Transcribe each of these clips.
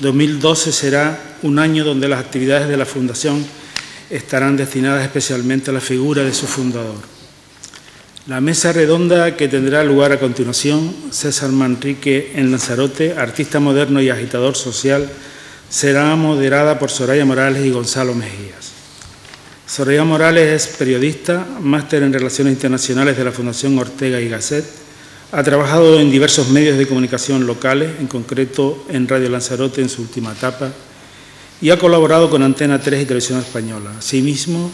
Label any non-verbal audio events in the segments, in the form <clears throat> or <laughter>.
2012 será un año donde las actividades de la Fundación estarán destinadas especialmente a la figura de su fundador. La mesa redonda que tendrá lugar a continuación, César Manrique en Lanzarote, artista moderno y agitador social, será moderada por Soraya Morales y Gonzalo Mejías. Soraya Morales es periodista, máster en Relaciones Internacionales de la Fundación Ortega y Gasset, ha trabajado en diversos medios de comunicación locales, en concreto en Radio Lanzarote en su última etapa, y ha colaborado con Antena 3 y Televisión Española. Asimismo,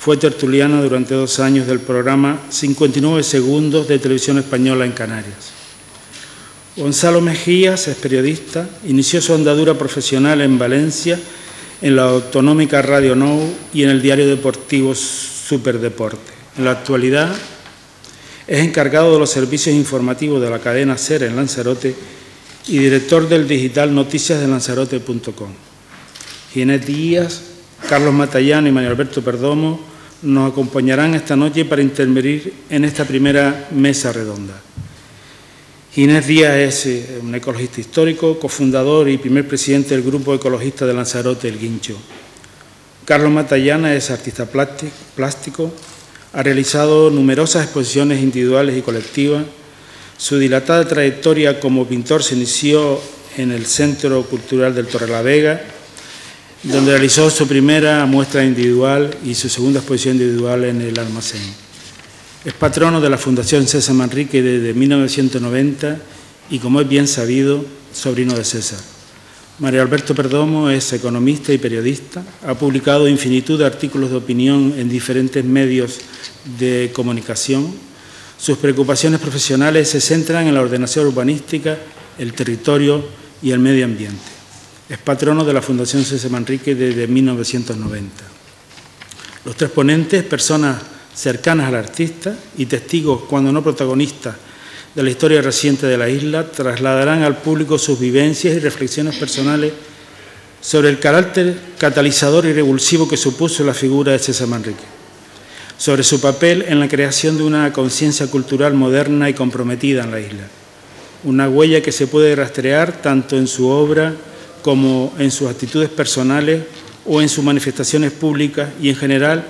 fue tertuliana durante dos años del programa 59 Segundos de Televisión Española en Canarias. Gonzalo Mejías es periodista, inició su andadura profesional en Valencia, en la autonómica Radio Nou y en el diario deportivo Superdeporte. En la actualidad es encargado de los servicios informativos de la cadena SER en Lanzarote y director del digital noticias de lanzarote.com. Ginés Díaz, Carlos Matallano y Manuel Alberto Perdomo nos acompañarán esta noche para intervenir en esta primera mesa redonda. Ginés Díaz es eh, un ecologista histórico, cofundador y primer presidente del Grupo Ecologista de Lanzarote, El Guincho. Carlos Matallana es artista plástico, ha realizado numerosas exposiciones individuales y colectivas. Su dilatada trayectoria como pintor se inició en el Centro Cultural del Torrelavega, donde realizó su primera muestra individual y su segunda exposición individual en el almacén. Es patrono de la Fundación César Manrique desde 1990 y, como es bien sabido, sobrino de César. María Alberto Perdomo es economista y periodista. Ha publicado infinitud de artículos de opinión en diferentes medios de comunicación. Sus preocupaciones profesionales se centran en la ordenación urbanística, el territorio y el medio ambiente. Es patrono de la Fundación César Manrique desde 1990. Los tres ponentes, personas cercanas al artista y testigos, cuando no protagonistas, de la historia reciente de la isla trasladarán al público sus vivencias y reflexiones personales sobre el carácter catalizador y revulsivo que supuso la figura de César Manrique, sobre su papel en la creación de una conciencia cultural moderna y comprometida en la isla, una huella que se puede rastrear tanto en su obra como en sus actitudes personales o en sus manifestaciones públicas y en general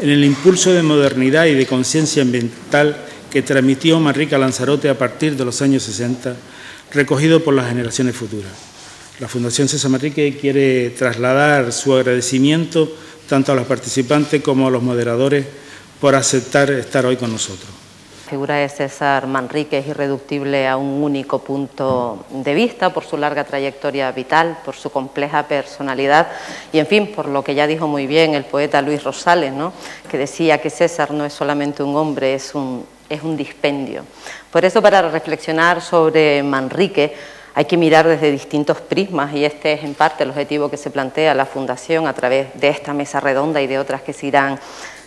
en el impulso de modernidad y de conciencia ambiental que transmitió Manrique Lanzarote a partir de los años 60, recogido por las generaciones futuras. La Fundación César Manrique quiere trasladar su agradecimiento tanto a los participantes como a los moderadores por aceptar estar hoy con nosotros. La figura de César Manrique es irreductible a un único punto de vista por su larga trayectoria vital, por su compleja personalidad y, en fin, por lo que ya dijo muy bien el poeta Luis Rosales, ¿no? que decía que César no es solamente un hombre, es un es un dispendio. Por eso, para reflexionar sobre Manrique, hay que mirar desde distintos prismas y este es en parte el objetivo que se plantea la Fundación a través de esta mesa redonda y de otras que se irán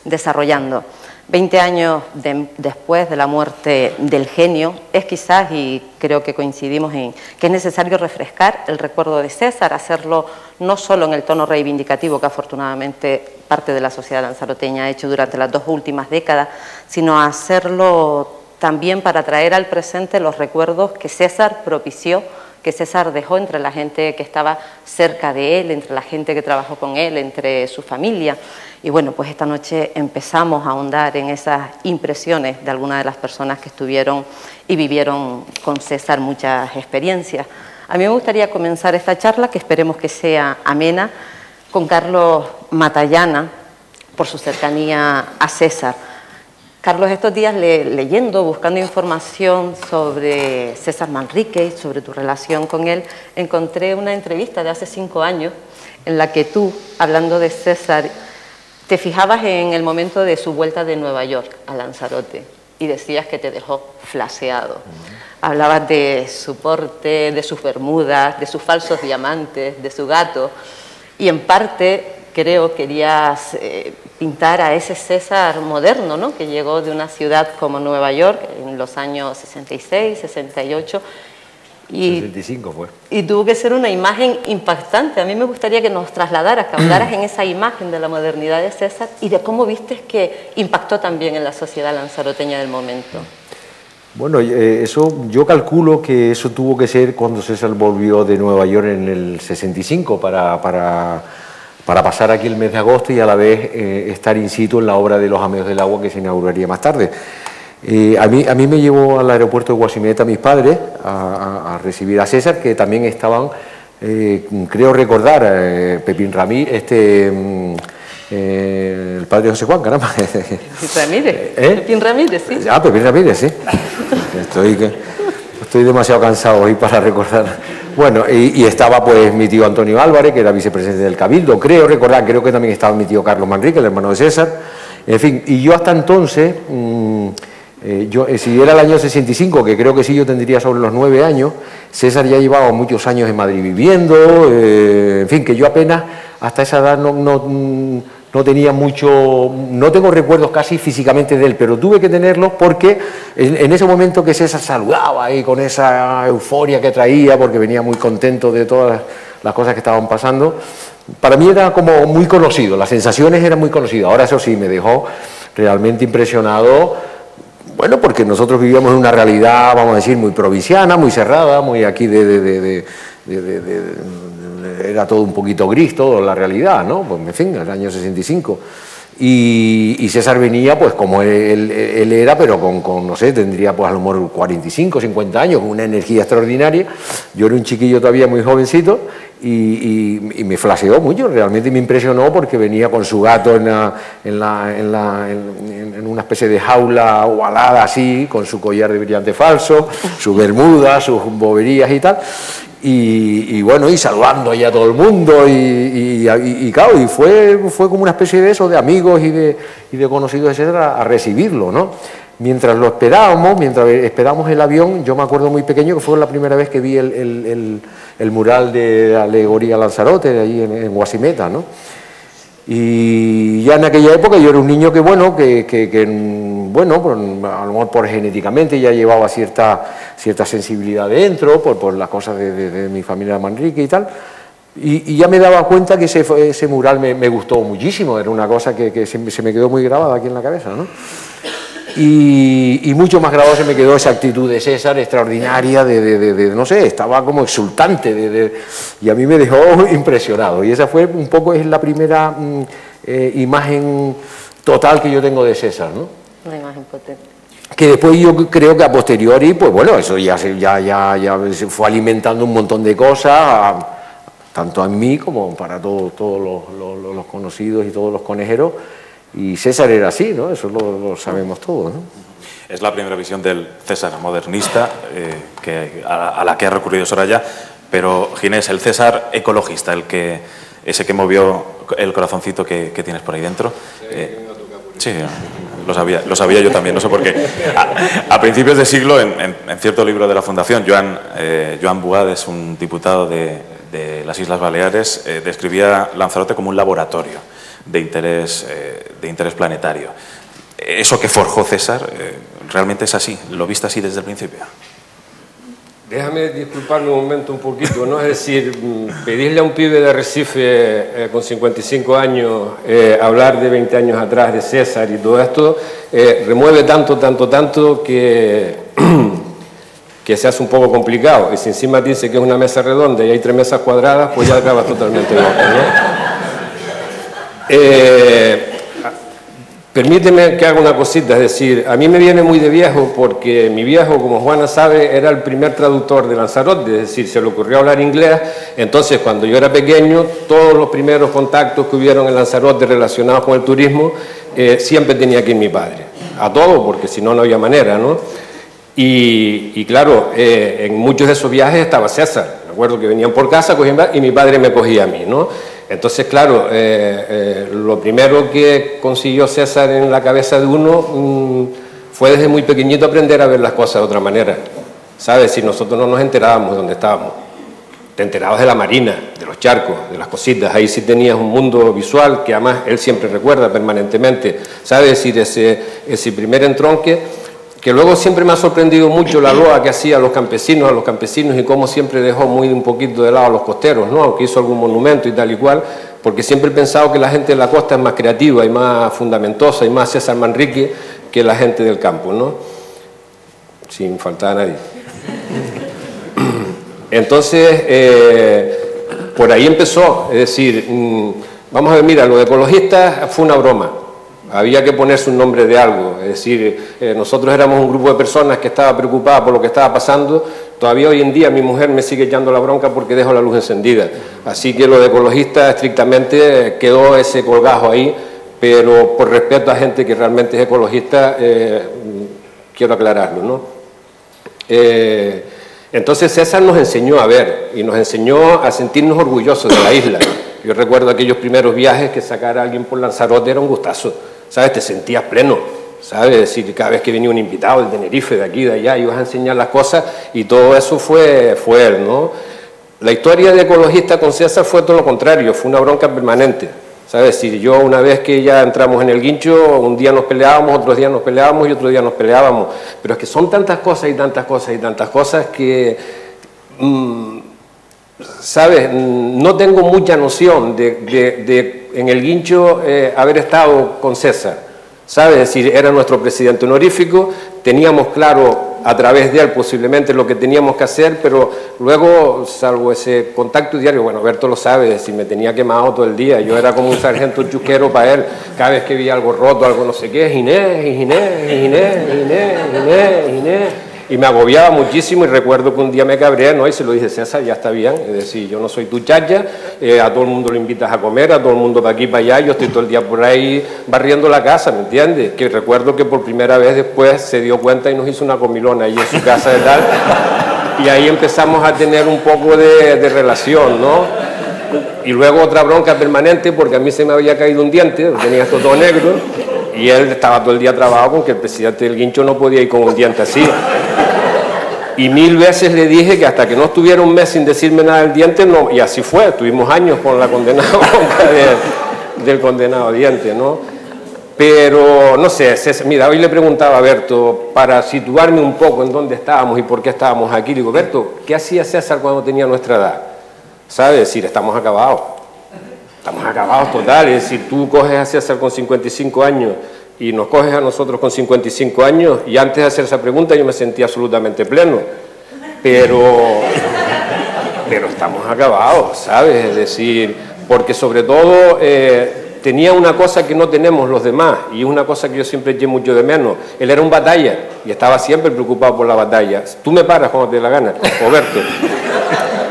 desarrollando. Veinte años después de la muerte del genio, es quizás, y creo que coincidimos en que es necesario refrescar el recuerdo de César, hacerlo no solo en el tono reivindicativo que afortunadamente parte de la sociedad lanzaroteña ha hecho durante las dos últimas décadas, sino hacerlo también para traer al presente los recuerdos que César propició que César dejó entre la gente que estaba cerca de él, entre la gente que trabajó con él, entre su familia. Y bueno, pues esta noche empezamos a ahondar en esas impresiones de algunas de las personas que estuvieron y vivieron con César muchas experiencias. A mí me gustaría comenzar esta charla, que esperemos que sea amena, con Carlos Matallana, por su cercanía a César. Carlos, estos días leyendo, buscando información sobre César Manrique, sobre tu relación con él, encontré una entrevista de hace cinco años en la que tú, hablando de César, te fijabas en el momento de su vuelta de Nueva York a Lanzarote y decías que te dejó flaseado. Hablabas de su porte, de sus bermudas, de sus falsos diamantes, de su gato y en parte creo querías eh, pintar a ese César moderno, ¿no? que llegó de una ciudad como Nueva York en los años 66, 68. Y, 65 fue. Y tuvo que ser una imagen impactante. A mí me gustaría que nos trasladaras, que hablaras en esa imagen de la modernidad de César y de cómo viste que impactó también en la sociedad lanzaroteña del momento. Bueno, eh, eso yo calculo que eso tuvo que ser cuando César volvió de Nueva York en el 65 para, para, para pasar aquí el mes de agosto y a la vez eh, estar in situ en la obra de los Amigos del Agua que se inauguraría más tarde. Eh, a, mí, a mí me llevó al aeropuerto de Guasimeta mis padres a, recibir a César, que también estaban, creo recordar, Pepín Ramírez, este... Mm, eh, el padre José Juan, caramba. Ramírez. <laughs> ¿Eh? Pepín Ramírez, sí. Ah, Pepín Ramírez, sí. Estoy, estoy demasiado cansado hoy para recordar. Bueno, y, estaba pues mi tío Antonio Álvarez, que era vicepresidente del Cabildo, creo recordar, creo que también estaba mi tío Carlos Manrique, el hermano de César. En fin, y yo hasta entonces, mm, eh, yo, eh, si era el año 65, que creo que sí yo tendría sobre los nueve años, César ya llevaba muchos años en Madrid viviendo, en fin, que yo apenas hasta esa edad no, no no tenía mucho, no tengo recuerdos casi físicamente de él, pero tuve que tenerlos porque en, ese momento que César saludaba ahí con esa euforia que traía, porque venía muy contento de todas las cosas que estaban pasando, para mí era como muy conocido, las sensaciones eran muy conocidas. Ahora eso sí, me dejó realmente impresionado, bueno, porque nosotros vivíamos en una realidad, vamos a decir, muy provinciana, muy cerrada, muy aquí de era todo un poquito gris, todo la realidad, ¿no? Pues en fin, el año 65. Y, César venía, pues como él, era, pero con, no sé, tendría pues a lo mejor 45, 50 años, con una energía extraordinaria. Yo era un chiquillo todavía muy jovencito y, me flaseó mucho, realmente me impresionó porque venía con su gato en, una especie de jaula ovalada así, con su collar de brillante falso, su bermuda, sus boberías y tal. Y, bueno, y saludando ahí a todo el mundo, y, y, claro, y fue, fue como una especie de eso, de amigos y de, y de conocidos, etcétera, a recibirlo, ¿no? Mientras lo esperábamos, mientras esperábamos el avión, yo me acuerdo muy pequeño que fue la primera vez que vi el, el, mural de alegoría Lanzarote, ahí en, en Guasimeta, ¿no? Y ya en aquella época yo era un niño que, bueno, que, que, bueno, a lo mejor por genéticamente ya llevaba cierta, cierta sensibilidad dentro, por, por las cosas de, mi familia Manrique y tal. Y, ya me daba cuenta que ese, mural me, gustó muchísimo, era una cosa que, se, me quedó muy grabada aquí en la cabeza, ¿no? Y, mucho más grabado se me quedó esa actitud de César extraordinaria, de, no sé, estaba como exultante, y a mí me dejó <laughs> impresionado. Y esa fue un poco, es la primera mm, eh, imagen total que yo tengo de César, ¿no? Una imagen potente. Que después yo creo que a posteriori, pues bueno, eso ya, ya, ya, ya se fue alimentando un montón de cosas, tanto a mí como para todos los, los conocidos y todos los conejeros y César era así, ¿no? Eso lo, sabemos todos, ¿no? Es la primera visión del César modernista eh, que, a, la que ha recurrido Soraya, pero Ginés, el César ecologista, el que, ese que movió el corazoncito que, tienes por ahí dentro. sí, eh, lo sabía, lo sabía yo también, no sé por qué. A, principios de siglo, en, cierto libro de la Fundación, Joan, eh, Joan es un diputado de, de las Islas Baleares, describía Lanzarote como un laboratorio de interés, eh, de interés planetario. Eso que forjó César eh, realmente es así, lo viste así desde el principio. Déjame disculparme un momento un poquito, ¿no? Es decir, mm, pedirle a un pibe de Recife eh, con 55 años hablar de 20 años atrás de César y todo esto, remueve tanto, tanto, tanto que, <clears throat> que se hace un poco complicado. Y si encima dice que es una mesa redonda y hay tres mesas cuadradas, pues ya acabas totalmente loco, ¿no? Permíteme que haga una cosita, es decir, a mí me viene muy de viejo porque mi viejo, como Juana sabe, era el primer traductor de Lanzarote, es decir, se le ocurrió hablar inglés, entonces cuando yo era pequeño, todos los primeros contactos que hubieron en Lanzarote relacionados con el turismo, eh, siempre tenía que ir mi padre, a todo, porque si no, no había manera, ¿no? Y, claro, eh, en muchos de esos viajes estaba César, me acuerdo que venían por casa y mi padre me cogía a mí, ¿no? Entonces, claro, eh, eh, lo primero que consiguió César en la cabeza de uno mm, fue desde muy pequeñito aprender a ver las cosas de otra manera. ¿Sabes? Si nosotros no nos enterábamos de dónde estábamos. Te enterabas de la marina, de los charcos, de las cositas. Ahí sí tenías un mundo visual que además él siempre recuerda permanentemente. ¿Sabes? decir, ese, ese primer entronque que luego siempre me ha sorprendido mucho la loa que hacía a los campesinos, a los campesinos y cómo siempre dejó muy un poquito de lado a los costeros, ¿no? aunque hizo algún monumento y tal y cual, porque siempre he pensado que la gente de la costa es más creativa y más fundamentosa y más César Manrique que la gente del campo. ¿no? sin faltar a nadie. <clears throat> Entonces, eh, por ahí empezó, es decir, mm, vamos a ver, mira, lo de ecologistas fue una broma, había que ponerse un nombre de algo, es decir, eh, nosotros éramos un grupo de personas que estaba preocupada por lo que estaba pasando, todavía hoy en día mi mujer me sigue echando la bronca porque dejo la luz encendida, así que lo de ecologistas estrictamente quedó ese colgajo ahí, pero por respeto a gente que realmente es ecologista, eh, quiero aclararlo, ¿no? Entonces César nos enseñó a ver y nos enseñó a sentirnos orgullosos de la isla. Yo recuerdo aquellos primeros viajes que sacar a alguien por Lanzarote era un gustazo, ¿sabes? Te sentías pleno, ¿sabes? decir, cada vez que venía un invitado de Tenerife, de aquí, de allá, ibas a enseñar las cosas y todo eso fue, fue él, ¿no? La historia de ecologista con César fue todo lo contrario, fue una bronca permanente. ¿Sabes? Si yo una vez que ya entramos en el guincho, un día nos peleábamos, otros días nos peleábamos y otro día nos peleábamos. Pero es que son tantas cosas y tantas cosas y tantas cosas que, mm, ¿sabes? No tengo mucha noción de, en el guincho eh, haber estado con César. ¿Sabes? Es decir, era nuestro presidente honorífico, teníamos claro a través de él posiblemente lo que teníamos que hacer, pero luego, salvo ese contacto diario, bueno, Berto lo sabe, si me tenía quemado todo el día, yo era como un sargento chuquero para él, cada vez que veía algo roto, algo no sé qué, Ginés, Ginés, Ginés, Ginés, Ginés, Ginés y me agobiaba muchísimo y recuerdo que un día me cabré, ¿no? Y se lo dije, César, ya está bien, es decir, yo no soy tu chacha, eh, a todo el mundo lo invitas a comer, a todo el mundo para aquí, para allá, yo estoy todo el día por ahí barriendo la casa, ¿me entiendes? Que recuerdo que por primera vez después se dio cuenta y nos hizo una comilona ahí en su casa de tal, <laughs> y ahí empezamos a tener un poco de, de relación, ¿no? Y luego otra bronca permanente porque a mí se me había caído un diente, tenía esto todo negro, y él estaba todo el día trabajado con que el presidente del guincho no podía ir con un diente así. Y mil veces le dije que hasta que no estuviera un mes sin decirme nada del diente, no, y así fue, tuvimos años con la condenada <laughs> del condenado diente, ¿no? Pero, no sé, mira, hoy le preguntaba a Berto, para situarme un poco en dónde estábamos y por qué estábamos aquí, digo, Berto, ¿qué hacía César cuando tenía nuestra edad? ¿Sabes? decir, estamos acabados. Estamos acabados total, es decir, tú coges a César con 55 años y nos coges a nosotros con 55 años y antes de hacer esa pregunta yo me sentía absolutamente pleno, pero, pero estamos acabados, ¿sabes? Es decir, porque sobre todo eh, tenía una cosa que no tenemos los demás y es una cosa que yo siempre eché mucho de menos. Él era un batalla y estaba siempre preocupado por la batalla. Tú me paras cuando te la gana, Roberto.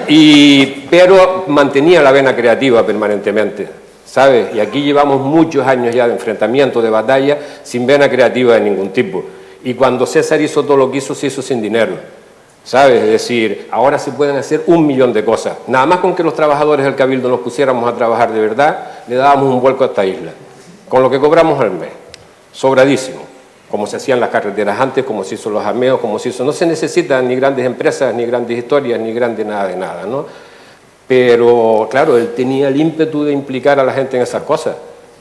Y, pero mantenía la vena creativa permanentemente. ¿Sabes? Y aquí llevamos muchos años ya de enfrentamiento, de batalla, sin vena creativa de ningún tipo. Y cuando César hizo todo lo que hizo, se hizo sin dinero. ¿Sabes? Es decir, ahora se pueden hacer un millón de cosas. Nada más con que los trabajadores del Cabildo nos pusiéramos a trabajar de verdad, le dábamos un vuelco a esta isla. Con lo que cobramos al mes. Sobradísimo. Como se hacían las carreteras antes, como se hizo los ameos, como se hizo. No se necesitan ni grandes empresas, ni grandes historias, ni grandes nada de nada, ¿no? Pero claro, él tenía el ímpetu de implicar a la gente en esas cosas.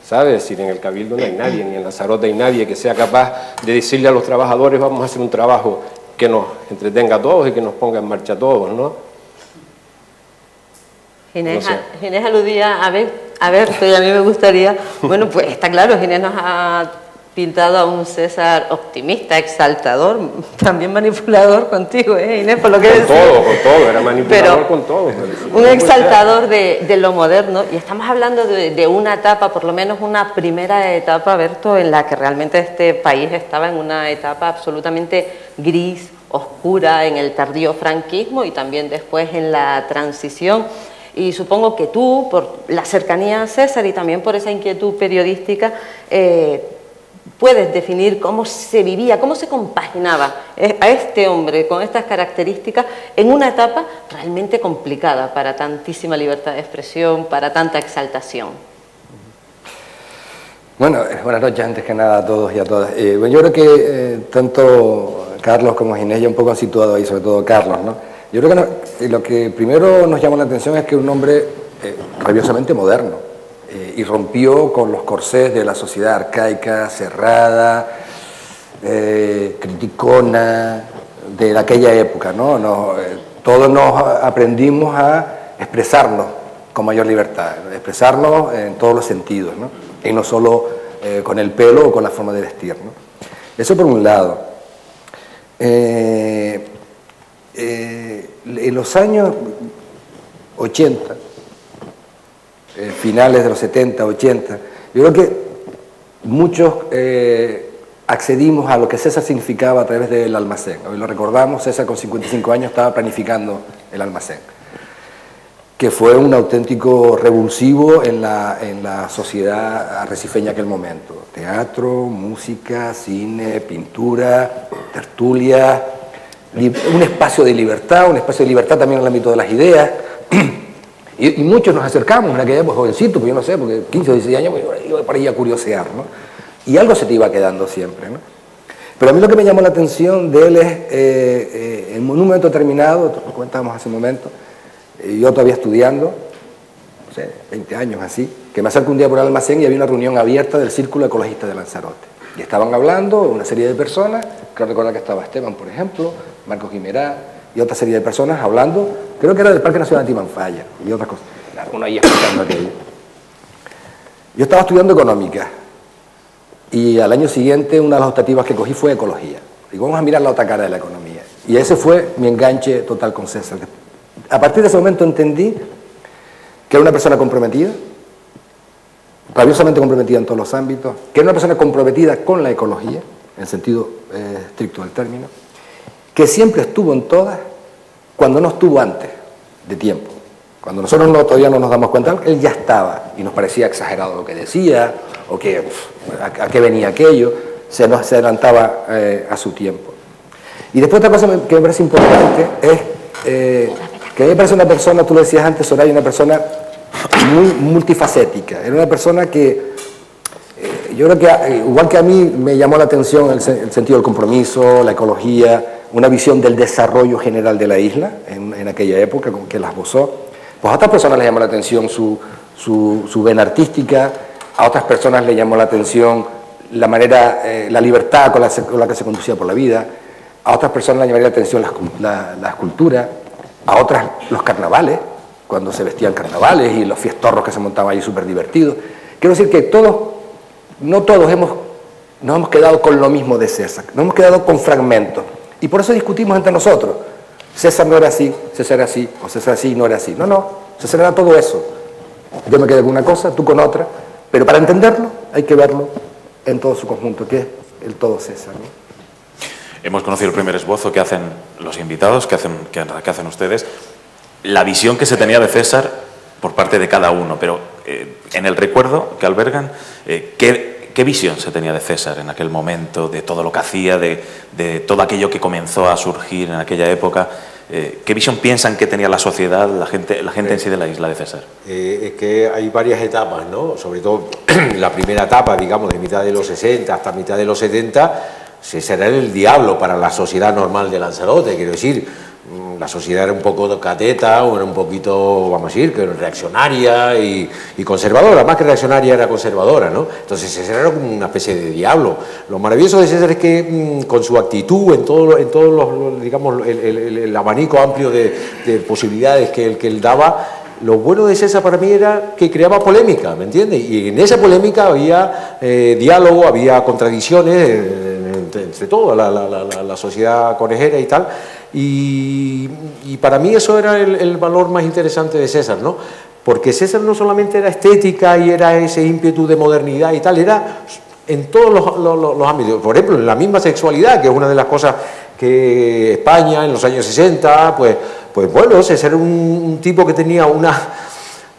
¿Sabes? decir, en el Cabildo no hay nadie, ni en Lanzarote hay nadie que sea capaz de decirle a los trabajadores vamos a hacer un trabajo que nos entretenga a todos y que nos ponga en marcha a todos, ¿no? Ginés, aludía a ver, a ver, a mí me gustaría, bueno, pues está claro, Ginés nos ha pintado a un César optimista, exaltador, <laughs> también manipulador contigo, ¿eh, Inés? Por lo que con todo, con todo, era manipulador con todo. Un exaltador de, lo moderno, y estamos hablando de, una etapa, por lo menos una primera etapa, Berto, en la que realmente este país estaba en una etapa absolutamente gris, oscura, en el tardío franquismo y también después en la transición. Y supongo que tú, por la cercanía a César y también por esa inquietud periodística, eh, puedes definir cómo se vivía, cómo se compaginaba eh, a este hombre con estas características en una etapa realmente complicada para tantísima libertad de expresión, para tanta exaltación. Bueno, eh, buenas noches antes que nada a todos y a todas. Eh, bueno, yo creo que tanto Carlos como Ginés ya un poco han situado ahí, sobre todo Carlos, ¿no? Yo creo que lo que primero nos llama la atención es que un hombre rabiosamente moderno, eh, y rompió con los corsés de la sociedad arcaica, cerrada, eh, criticona de aquella época. ¿no? Eh, todos nos aprendimos a expresarnos con mayor libertad, expresarnos en todos los sentidos, ¿no? y no solo con el pelo o con la forma de vestir. Eso por un lado. En los años 80, eh, finales de los 70, 80, yo creo que muchos accedimos a lo que César significaba a través del almacén. Hoy lo recordamos, César con 55 años estaba planificando el almacén que fue un auténtico revulsivo en la, en la sociedad arrecifeña aquel momento. Teatro, música, cine, pintura, tertulia, un espacio de libertad, un espacio de libertad también en el ámbito de las ideas. <clears throat> Y, muchos nos acercamos en aquella época, jovencitos, pues yo no sé, porque 15 o 16 años pues, iba para ir a curiosear, ¿no? Y algo se te iba quedando siempre, ¿no? Pero a mí lo que me llamó la atención de él es, eh, eh, en un momento determinado, lo comentábamos hace un momento, yo todavía estudiando, no sé, 20 años así, que me acerco un día por el almacén y había una reunión abierta del Círculo Ecologista de Lanzarote. Y estaban hablando una serie de personas, creo recordar que estaba Esteban, por ejemplo, Marcos Guimerá y otra serie de personas hablando, creo que era del Parque Nacional de Timanfaya y otras cosas. Uno ahí escuchando aquello. Yo estaba estudiando económica y al año siguiente una de las optativas que cogí fue ecología. Digo, vamos a mirar la otra cara de la economía. Y ese fue mi enganche total con César a partir de ese momento entendí que era una persona comprometida, rabiosamente comprometida en todos los ámbitos, que era una persona comprometida con la ecología, en el sentido eh, estricto del término, que siempre estuvo en todas cuando no estuvo antes de tiempo. Cuando nosotros todavía no nos damos cuenta, él ya estaba y nos parecía exagerado lo que decía, o que a, qué venía aquello, se nos adelantaba eh, a su tiempo. Y después otra cosa que me parece importante es eh, que a mí me parece una persona, tú lo decías antes, Soraya, una persona muy multifacética. Era una persona que, eh, yo creo que, eh, igual que a mí, me llamó la atención el, sentido del compromiso, la ecología, una visión del desarrollo general de la isla en, aquella época, que la esbozó. Pues a otras personas les llamó la atención su, su, vena artística, a otras personas les llamó la atención la manera, eh, la libertad con la, que se conducía por la vida, a otras personas les llamaría la atención la, la escultura, a otras los carnavales, cuando se vestían carnavales y los fiestorros que se montaban allí súper divertidos. Quiero decir que todos, no todos hemos, nos hemos quedado con lo mismo de César, nos hemos quedado con fragmentos. Y por eso discutimos entre nosotros. César no era así, César era así, o César así no era así. No, no, César era todo eso. Yo me quedé con una cosa, tú con otra, pero para entenderlo hay que verlo en todo su conjunto, que es el todo César. Hemos conocido el primer esbozo que hacen los invitados, que hacen, que, hacen ustedes, la visión que se tenía de César por parte de cada uno, pero eh, en el recuerdo que albergan, eh, ¿qué, visión se tenía de César en aquel momento, de todo lo que hacía, de, todo aquello que comenzó a surgir en aquella época? Eh, ¿Qué visión piensan que tenía la sociedad, la gente, la gente en sí de la isla de César? es que hay varias etapas, ¿no? Sobre todo <clears throat> la primera etapa, digamos, de mitad de los 60 hasta mitad de los 70, ese era el diablo para la sociedad normal de Lanzarote, quiero decir, la sociedad era un poco cateta, o era un poquito, vamos a decir, que reaccionaria y, conservadora, más que reaccionaria era conservadora, ¿no? Entonces César era una especie de diablo. Lo maravilloso de César es que mm, con su actitud, en todo, en todos los, digamos, el, abanico amplio de, posibilidades que él, que él daba, lo bueno de César para mí era que creaba polémica, ¿me entiendes? Y en esa polémica había eh, diálogo, había contradicciones. Eh, entre, toda la, sociedad conejera y tal. Y, para mí eso era el, valor más interesante de César, ¿no? Porque César no solamente era estética y era ese ímpetu de modernidad y tal, era en todos los, ámbitos. Por ejemplo, en la misma sexualidad, que es una de las cosas que España en los años 60, pues, pues bueno, César era un tipo que tenía una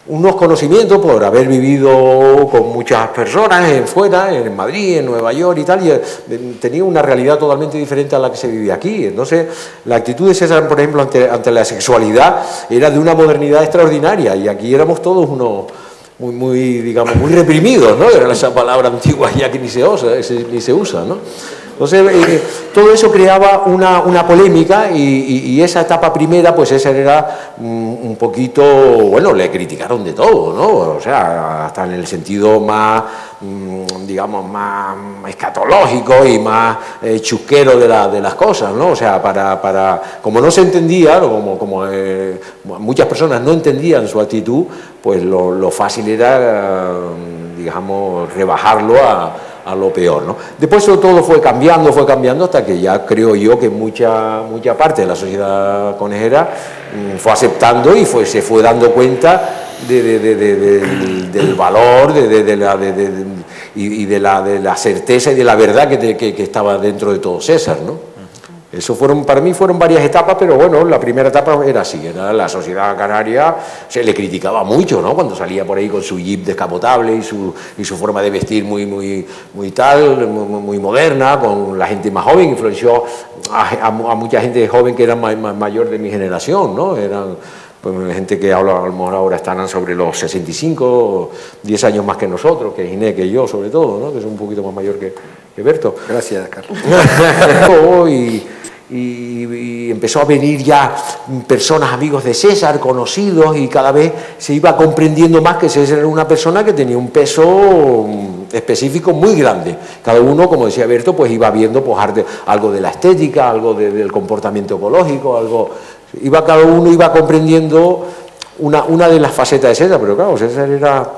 unos conocimientos por haber vivido con muchas personas en fuera, en Madrid, en Nueva York y tal, y eh, tenía una realidad totalmente diferente a la que se vivía aquí. Entonces, la actitud de César, por ejemplo, ante, la sexualidad era de una modernidad extraordinaria, y aquí éramos todos unos muy, digamos, muy reprimidos, ¿no? Era esa palabra antigua ya que ni se usa, ni se usa, ¿no? Entonces, eh, todo eso creaba una, polémica y, esa etapa primera, pues esa era mm, un poquito, bueno, le criticaron de todo, ¿no? O sea, hasta en el sentido más, mm, digamos, más escatológico y más eh, chusquero de, de, las cosas, ¿no? O sea, para, para como no se entendía, como, como eh, muchas personas no entendían su actitud, pues lo, lo fácil era, digamos, rebajarlo a a lo peor. ¿no? Después eso todo fue cambiando, fue cambiando hasta que ya creo yo que mucha, mucha parte de la sociedad conejera mm, fue aceptando y se fue dando cuenta del, valor y, de, la, de la certeza y de la verdad que, que, que estaba dentro de todo César. ¿no? Eso fueron, para mí fueron varias etapas, pero bueno, la primera etapa era así, era la sociedad canaria, se le criticaba mucho, ¿no? Cuando salía por ahí con su jeep descapotable y su, y su forma de vestir muy, muy, muy tal, muy, moderna, con la gente más joven, influenció a, mucha gente joven que era mayor de mi generación, ¿no? Eran pues, gente que habla, a lo mejor ahora están sobre los 65, 10 años más que nosotros, que Inés, que yo sobre todo, ¿no? que es un poquito más mayor que, que Berto. Gracias, Carlos. <laughs> y, y, empezó a venir ya personas, amigos de César, conocidos, y cada vez se iba comprendiendo más que César era una persona que tenía un peso mm, específico muy grande. Cada uno, como decía Berto, pues iba viendo pues, algo de la estética, algo del comportamiento ecológico, algo... Iba, cada uno iba comprendiendo una, una de las facetas de César, pero claro, César era...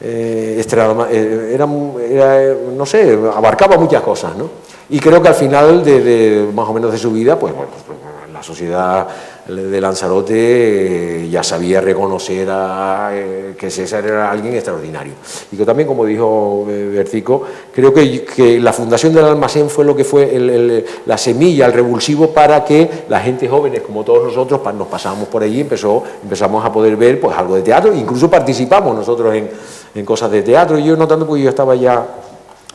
Eh, eh, era, era, no sé, abarcaba muchas cosas, ¿no? Y creo que al final, de, más o menos de su vida, pues, pues, pues la sociedad de Lanzarote eh, ya sabía reconocer a, eh, que César era alguien extraordinario. Y que también, como dijo eh, Bercico, creo que, que, la fundación del almacén fue lo que fue la semilla, el revulsivo para que la gente jóvenes, como todos nosotros, nos pasábamos por allí, empezó, empezamos a poder ver pues, algo de teatro, incluso participamos nosotros en, en cosas de teatro. Y yo no tanto porque yo estaba ya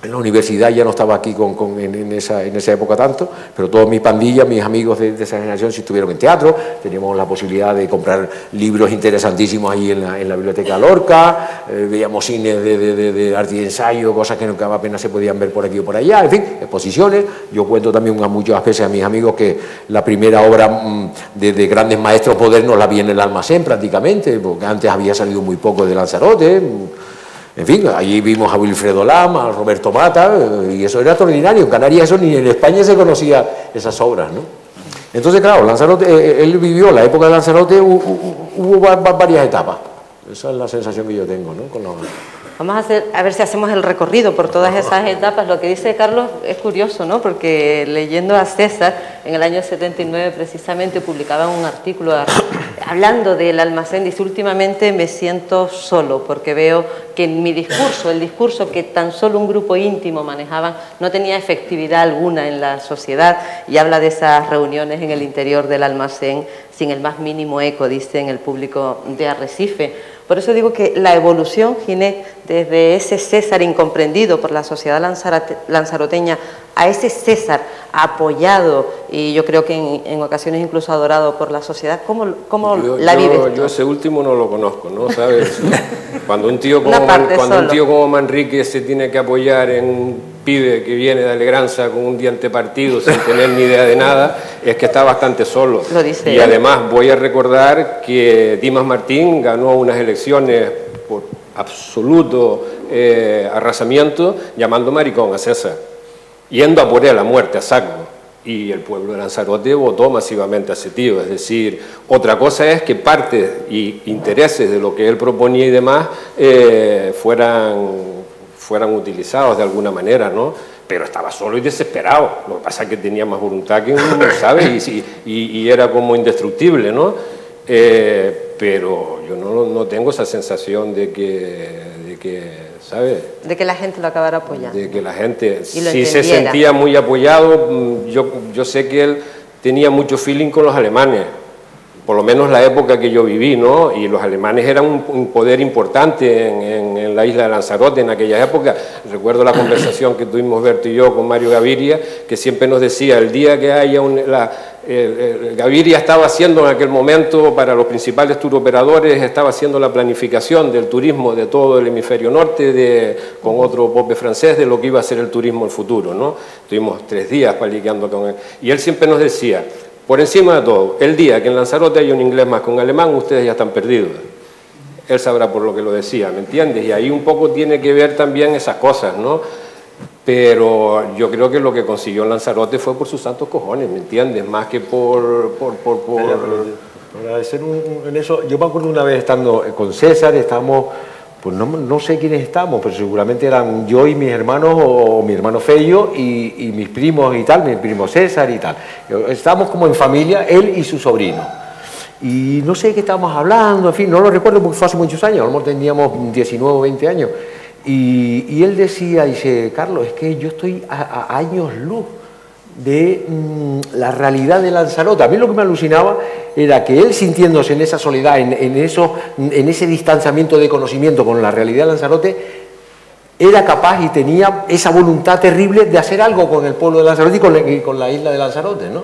en la universidad ya no estaba aquí con, en, esa, en, esa, época tanto, pero todos mis pandillas, mis amigos de, esa generación sí estuvieron en teatro, teníamos la posibilidad de comprar libros interesantísimos ahí en la, en la biblioteca Lorca, eh, veíamos cines de, de, arte y ensayo, cosas que no, apenas se podían ver por aquí o por allá, en fin, exposiciones. Yo cuento también a muchas veces a mis amigos que la primera obra mm, de, grandes maestros modernos la vi en el almacén prácticamente, porque antes había salido muy poco de Lanzarote. En fin, allí vimos a Wilfredo Lama, a Roberto Mata, y eso era extraordinario. En Canarias eso ni en España se conocía esas obras, ¿no? Entonces, claro, Lanzarote, eh, eh, él vivió la época de Lanzarote, hubo varias etapas. Esa es la sensación que yo tengo, ¿no? Vamos a, hacer, a ver si hacemos el recorrido por todas esas etapas. Lo que dice Carlos es curioso, ¿no? Porque leyendo a César, en el año 79 precisamente publicaba un artículo <coughs> hablando del almacén. Dice, últimamente me siento solo porque veo que mi discurso, el discurso que tan solo un grupo íntimo manejaban, no tenía efectividad alguna en la sociedad. Y habla de esas reuniones en el interior del almacén sin el más mínimo eco, dice, en el público de Arrecife. Por eso digo que la evolución, Ginés, desde ese César incomprendido por la sociedad lanzaroteña a ese César apoyado y yo creo que en, ocasiones incluso adorado por la sociedad, ¿cómo, cómo la vives? Yo ese último no lo conozco, ¿no? ¿Sabes? <laughs> cuando un tío como, cuando un tío como Manrique se tiene que apoyar en pibe que viene de Alegranza con un diente partido sin tener ni idea de nada, es que está bastante solo. y además voy a recordar que Dimas Martín ganó unas elecciones por absoluto eh, arrasamiento llamando maricón a César, yendo a por él a muerte, a saco. Y el pueblo de Lanzarote votó masivamente a ese tío. Es decir, otra cosa es que parte y intereses de lo que él proponía y demás eh, fueran fueran utilizados de alguna manera, ¿no? Pero estaba solo y desesperado. Lo que pasa es que tenía más voluntad que uno, ¿sabes? Y, y, era como indestructible, ¿no? Eh, pero yo no, no, tengo esa sensación de que, de que, ¿sabes? De que la gente lo acabara apoyando. De que la gente sí se sentía muy apoyado. Yo, yo sé que él tenía mucho feeling con los alemanes por lo menos la época que yo viví, ¿no? Y los alemanes eran un, poder importante en, la isla de Lanzarote en aquella época. Recuerdo la conversación que tuvimos Berto y yo con Mario Gaviria, que siempre nos decía, el día que haya un... Gaviria estaba haciendo en aquel momento para los principales turoperadores, estaba haciendo la planificación del turismo de todo el hemisferio norte de, con otro pope francés de lo que iba a ser el turismo en el futuro. ¿no? Estuvimos tres días paliqueando con él. Y él siempre nos decía, por encima de todo, el día que en Lanzarote hay un inglés más con alemán, ustedes ya están perdidos. Él sabrá por lo que lo decía, ¿me entiendes? Y ahí un poco tiene que ver también esas cosas, ¿no? Pero yo creo que lo que consiguió Lanzarote fue por sus santos cojones, ¿me entiendes? Más que por... por, por, por... en eso, yo me acuerdo una vez estando con César, estábamos pues no, sé quiénes estamos, pero seguramente eran yo y mis hermanos, o, mi hermano Fello y, mis primos y tal, mi primo César y tal. Estábamos como en familia, él y su sobrino. Y no sé qué estábamos hablando, en fin, no lo recuerdo porque fue hace muchos años, a lo mejor teníamos 19 o 20 años. Y, él decía, dice, Carlos, es que yo estoy a años luz de mm, la realidad de Lanzarote. A mí lo que me alucinaba era que él sintiéndose en esa soledad, en, eso, en ese distanciamiento de conocimiento con la realidad de Lanzarote, era capaz y tenía esa voluntad terrible de hacer algo con el pueblo de Lanzarote y con la, con la isla de Lanzarote. ¿no?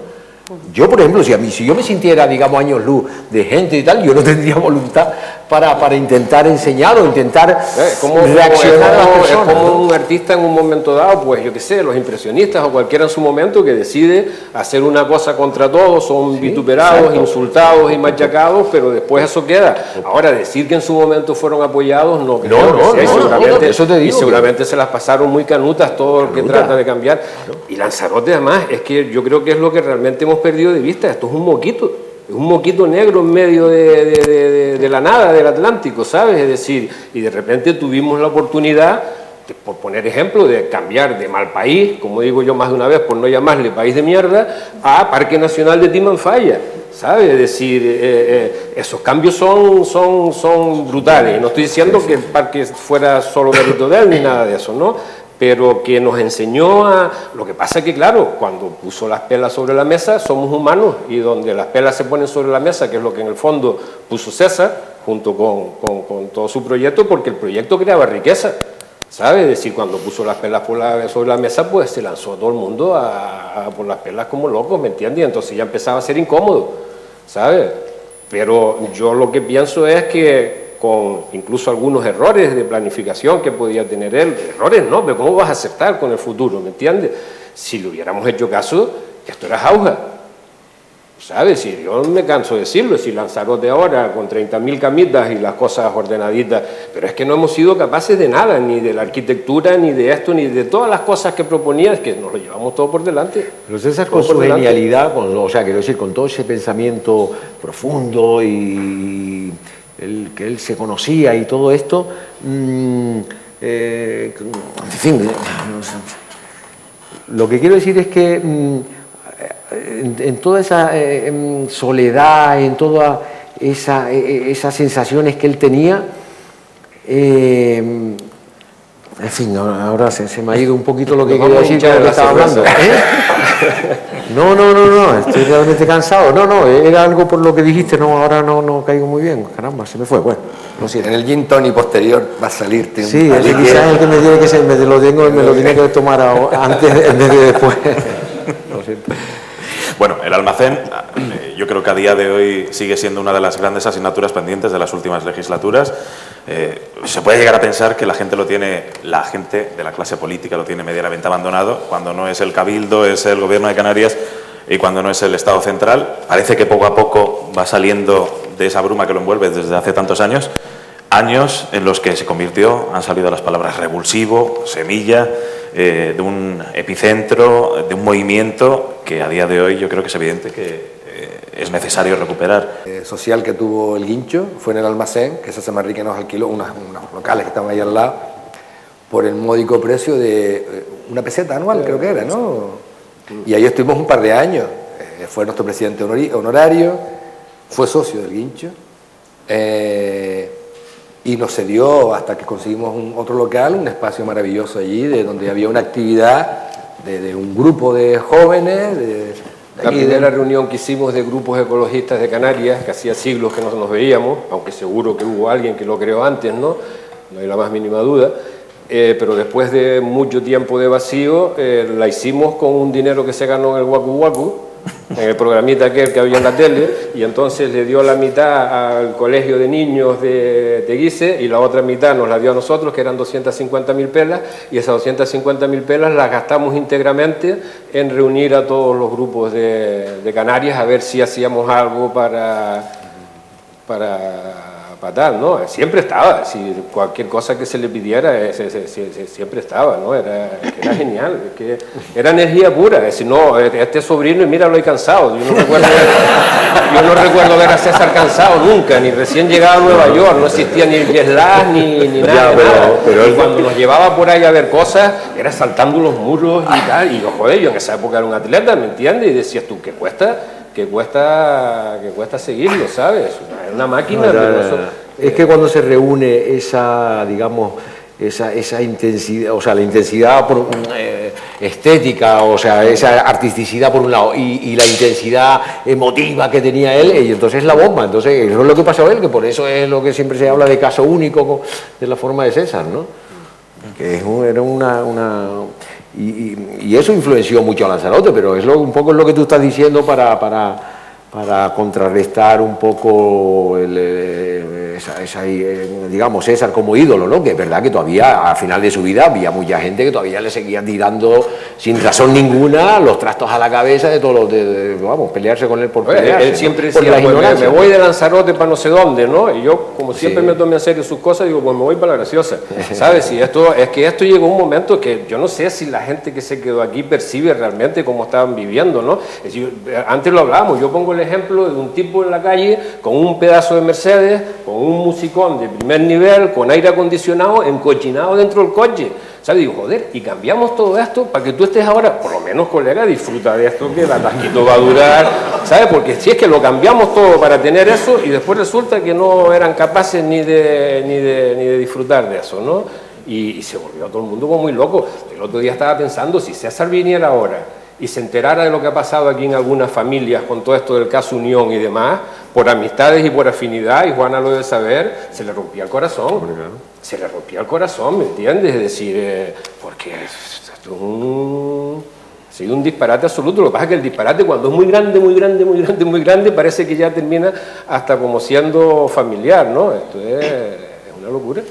Yo, por ejemplo, si, a mí, si yo me sintiera, digamos, años luz de gente y tal, yo no tendría voluntad para, para intentar enseñar o intentar eh, reaccionar a las personas. Es como un artista en un momento dado, pues yo qué sé, los impresionistas o cualquiera en su momento que decide hacer una cosa contra todos, son vituperados, insultados y machacados, pero después eso queda. Ahora, decir que en su momento fueron apoyados, no No, no, seguramente, eso te digo. Y seguramente se las pasaron muy canutas todo lo que trata de cambiar. Y Lanzarote, además, es que yo creo que es lo que realmente hemos perdido de vista. Esto es un moquito, un moquito negro en medio de, la nada del Atlántico, ¿sabes? Es decir, y de repente tuvimos la oportunidad, por poner ejemplo, de cambiar de mal país, como digo yo más de una vez, por no llamarle país de mierda, a Parque Nacional de Timanfaya. ¿sabes? Es decir, eh, eh, esos cambios son, son, son brutales. No estoy diciendo que el parque fuera solo mérito de él ni nada de eso, ¿no? Pero que nos enseñó a... Lo que pasa es que, claro, cuando puso las pelas sobre la mesa, somos humanos y donde las pelas se ponen sobre la mesa, que es lo que en el fondo puso César, junto con, con, todo su proyecto, porque el proyecto creaba riqueza, ¿sabes? Es decir, cuando puso las pelas sobre la mesa, pues se lanzó todo el mundo a, por las pelas como locos, ¿me entiendes? Entonces ya empezaba a ser incómodo, ¿sabes? Pero yo lo que pienso es que con incluso algunos errores de planificación que podía tener él. Errores no, pero ¿cómo vas a aceptar con el futuro? ¿Me entiendes? Si le hubiéramos hecho caso, esto era jauja. ¿Sabes? Si yo me canso de decirlo, si Lanzarote ahora con 30.000 camitas y las cosas ordenaditas, pero es que no hemos sido capaces de nada, ni de la arquitectura, ni de esto, ni de todas las cosas que proponía, es que nos lo llevamos todo por delante. Pero César con su genialidad, con, o sea, quiero decir, con todo ese pensamiento profundo y el, que él se conocía y todo esto, mm, eh, en fin, lo que quiero decir es que mm, en, toda esa eh, soledad, en todas esa, esas sensaciones que él tenía, eh, en fin, ahora se, me ha ido un poquito lo que quería decir que estaba hablando. <laughs> No, no, no, no, estoy realmente cansado. No, no, era algo por lo que dijiste, no, ahora no, no caigo muy bien. Caramba, se me fue. Bueno, no sé. En el gin tonic posterior va a salirte un Sí, ese quizás es el que me tiene que ser, me lo tengo, me lo tiene que tomar antes en vez de después. <laughs> Lo siento. Bueno, el almacén eh, yo creo que a día de hoy sigue siendo una de las grandes asignaturas pendientes de las últimas legislaturas. Eh, se puede llegar a pensar que la gente lo tiene, la gente de la clase política lo tiene medianamente abandonado, cuando no es el Cabildo, es el Gobierno de Canarias y cuando no es el Estado central. Parece que poco a poco va saliendo de esa bruma que lo envuelve desde hace tantos años. Años en los que se convirtió, han salido las palabras revulsivo, semilla, eh, de un epicentro, de un movimiento que a día de hoy yo creo que es evidente que eh, es necesario recuperar. Eh, social que tuvo el guincho fue en el almacén, que César Manrique nos alquiló unos, locales que estaban ahí al lado, por el módico precio de una peseta anual, creo que era, ¿no? Y ahí estuvimos un par de años. fue nuestro presidente honorario, fue socio del guincho y nos cedió hasta que conseguimos un, otro local, un espacio maravilloso allí, de donde había una actividad de, un grupo de jóvenes. De, la primera reunión que hicimos de grupos ecologistas de Canarias, que hacía siglos que no nos veíamos, aunque seguro que hubo alguien que lo creó antes, ¿no? No hay la más mínima duda. Eh, pero después de mucho tiempo de vacío, eh, la hicimos con un dinero que se ganó en el Waku Waku, en el programita aquel que había en la tele, y entonces le dio la mitad al colegio de niños de Teguise y la otra mitad nos la dio a nosotros, que eran 250 mil pelas, y esas 250 mil pelas las gastamos íntegramente en reunir a todos los grupos de, de Canarias a ver si hacíamos algo para, para fatal, ¿no? Siempre estaba, si cualquier cosa que se le pidiera, eh, siempre estaba, ¿no? Era, era genial, que era energía pura, es decir, no, este sobrino y mira, lo he cansado, yo no recuerdo, <laughs> yo no recuerdo ver a César cansado nunca, ni recién llegado a Nueva York, no existía ni el jet ni, ni nada. Pero, cuando nos llevaba por ahí a ver cosas, era saltando los muros y tal. Y yo, joder, yo en esa época era un atleta, ¿me entiendes? Y decías tú, ¿qué cuesta? Que cuesta, que cuesta seguirlo, ¿sabes? Es una máquina. es que cuando se reúne esa, digamos, esa, esa intensidad, o sea, la intensidad por, eh, estética, o sea, esa artisticidad por un lado y, la intensidad emotiva que tenía él, y entonces es la bomba. Entonces, eso es lo que pasó a él, que por eso es lo que siempre se habla de caso único de la forma de César, ¿no? Que era una, una y, eso influenció mucho a Lanzarote, pero es lo, un poco lo que tú estás diciendo para, para, para contrarrestar un poco el, esa, eh, digamos, César como ídolo, ¿no? Que es verdad que todavía, al final de su vida, había mucha gente que todavía le seguía tirando sin razón ninguna los trastos a la cabeza de todos los, de, vamos, pelearse con él por pelearse, Él siempre decía, pues, me voy de Lanzarote para no sé dónde, ¿no? Y yo, como siempre me tomé en serio sus cosas, digo, pues me voy para la graciosa, ¿sabes? Y esto, es que esto llegó un momento que yo no sé si la gente que se quedó aquí percibe realmente cómo estaban viviendo, ¿no? Es decir, antes lo hablábamos, yo pongo el ejemplo de un tipo en la calle con un pedazo de Mercedes, con un un musicón de primer nivel, con aire acondicionado, encochinado dentro del coche. ¿Sabes? Digo, joder, y cambiamos todo esto para que tú estés ahora, por lo menos, colega, disfruta de esto, que el atasquito va a durar, ¿sabes? Porque si es que lo cambiamos todo para tener eso y después resulta que no eran capaces ni de, ni de, ni de disfrutar de eso, ¿no? Y, y, se volvió todo el mundo como muy loco. El otro día estaba pensando, si César viniera ahora y se enterara de lo que ha pasado aquí en algunas familias con todo esto del caso Unión y demás, por amistades y por afinidad, y Juana lo debe saber, se le rompía el corazón. Se le rompía el corazón, ¿me entiendes? Es decir, eh, porque es un, ha sido un disparate absoluto. Lo que pasa es que el disparate cuando es muy grande, muy grande, muy grande, muy grande, parece que ya termina hasta como siendo familiar, ¿no? Esto es, es una locura.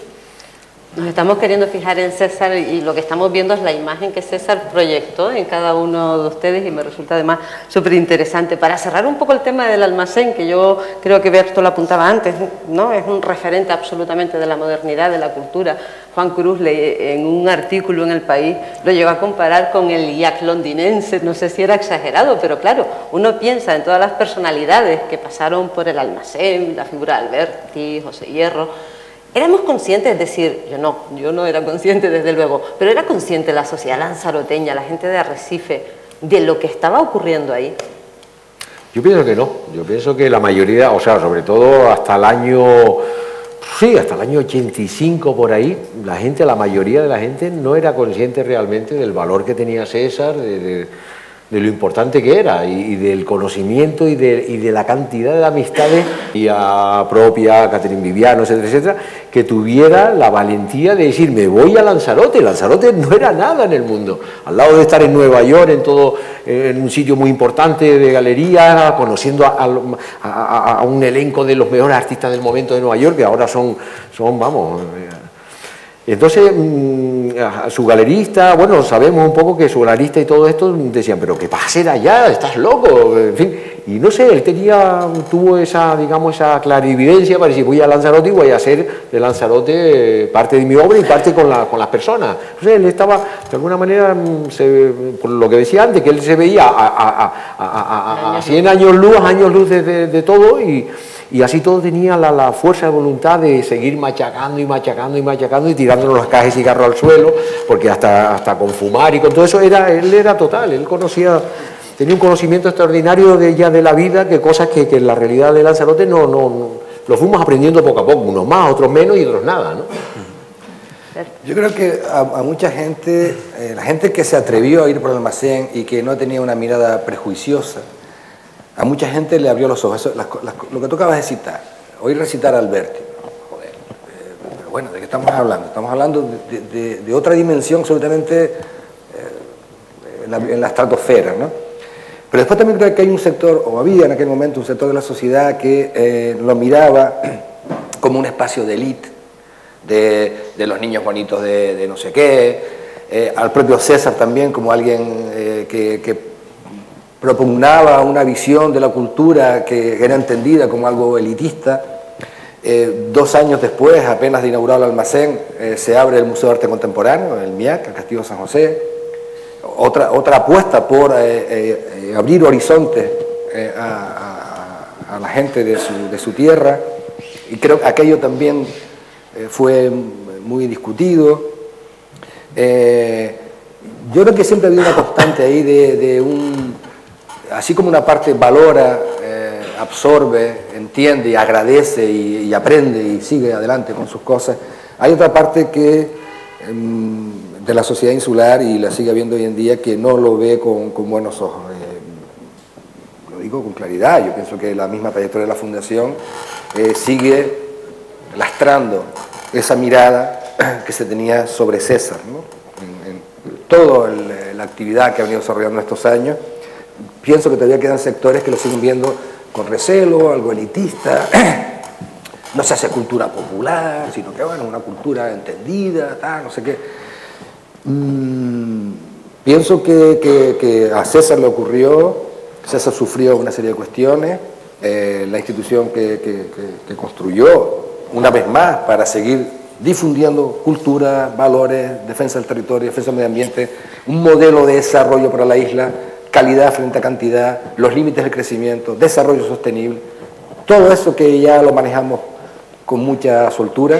Nos estamos queriendo fijar en César y lo que estamos viendo es la imagen que César proyectó en cada uno de ustedes y me resulta además súper interesante. Para cerrar un poco el tema del almacén, que yo creo que Berto lo apuntaba antes, ¿no? es un referente absolutamente de la modernidad, de la cultura. Juan Cruz en un artículo en El País lo llegó a comparar con el IAC londinense, no sé si era exagerado, pero claro, uno piensa en todas las personalidades que pasaron por el almacén, la figura de Alberti, José Hierro, Éramos conscientes, es decir, yo no, yo no era consciente desde luego, pero era consciente la sociedad lanzaroteña, la gente de Arrecife, de lo que estaba ocurriendo ahí. Yo pienso que no, yo pienso que la mayoría, o sea, sobre todo hasta el año, sí, hasta el año 85 por ahí, la gente, la mayoría de la gente no era consciente realmente del valor que tenía César, de de lo importante que era y, del conocimiento y de, y de, la cantidad de amistades y a propia, Catherine Viviano, etcétera, etcétera, que tuviera la valentía de decir, me voy a Lanzarote. Lanzarote no era nada en el mundo. Al lado de estar en Nueva York, en todo, en un sitio muy importante de galería, conociendo a, a un elenco de los mejores artistas del momento de Nueva York, que ahora son, son vamos, entonces, mm, su galerista, bueno, sabemos un poco que su galerista y todo esto decían, pero ¿qué va a hacer allá? ¿Estás loco? En fin, y no sé, él tenía, tuvo esa, digamos, esa clarividencia para decir, voy a Lanzarote y voy a hacer de Lanzarote eh, parte de mi obra y parte con, con las personas. Entonces, él estaba, de alguna manera, mm, por lo que decía antes, que él se veía a, 100 años luz, años luz de, de todo y y así todo tenía la, fuerza de voluntad de seguir machacando y machacando y machacando y tirándonos las cajas de cigarro al suelo, porque hasta, hasta con fumar y con todo eso, era, él era total, él conocía, tenía un conocimiento extraordinario de ella de la vida, que cosas que, en la realidad de Lanzarote no, no, lo fuimos aprendiendo poco a poco, unos más, otros menos y otros nada, ¿no? Yo creo que a, mucha gente, eh, la gente que se atrevió a ir por el almacén y que no tenía una mirada prejuiciosa, a mucha gente le abrió los ojos. lo que tocaba es citar. Hoy recitar a Alberti. Joder. Eh, bueno, ¿de qué estamos hablando? Estamos hablando de, otra dimensión absolutamente eh, en, la, estratosfera, ¿no? Pero después también creo que hay un sector, o había en aquel momento un sector de la sociedad que eh, lo miraba <clears throat> como un espacio de élite, de, los niños bonitos de, no sé qué, al propio César también como alguien que propugnaba una visión de la cultura que era entendida como algo elitista. Eh, dos años después, apenas de inaugurado el almacén, eh, se abre el Museo de Arte Contemporáneo, el MIAC, el Castillo San José. Otra, otra apuesta por eh, abrir horizontes a, la gente de su, tierra, y creo que aquello también fue muy discutido. Yo creo que siempre ha habido una constante ahí de un, así como una parte valora, eh, absorbe, entiende y agradece y, aprende y sigue adelante con sus cosas, hay otra parte que em, de la sociedad insular y la sigue habiendo hoy en día que no lo ve con, con buenos ojos. Eh, lo digo con claridad, yo pienso que la misma trayectoria de la Fundación eh, sigue lastrando esa mirada <clears throat> que se tenía sobre César, en, en toda la actividad que ha venido desarrollando estos años. Pienso que todavía quedan sectores que lo siguen viendo con recelo, algo elitista, <clears throat> no se hace cultura popular, sino que bueno, una cultura entendida, tal, no sé qué. Mm, pienso que, a César le ocurrió, César sufrió una serie de cuestiones, eh, la institución que, construyó una vez más para seguir difundiendo cultura, valores, defensa del territorio, defensa del medio ambiente, un modelo de desarrollo para la isla, calidad frente a cantidad, los límites del crecimiento, desarrollo sostenible, todo eso que ya lo manejamos con mucha soltura,